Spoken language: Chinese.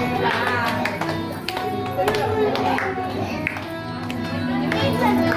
你们在。